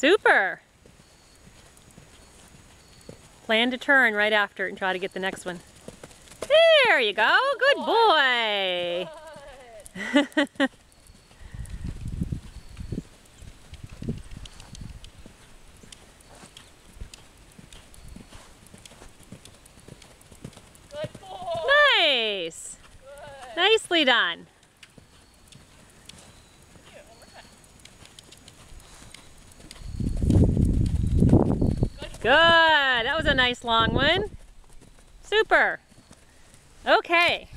Super. Plan to turn right after and try to get the next one. There you go. Good boy. Good boy. nice. Good. Nicely done. Here, one more time. Good. Good. That was a nice long one. Super. Okay.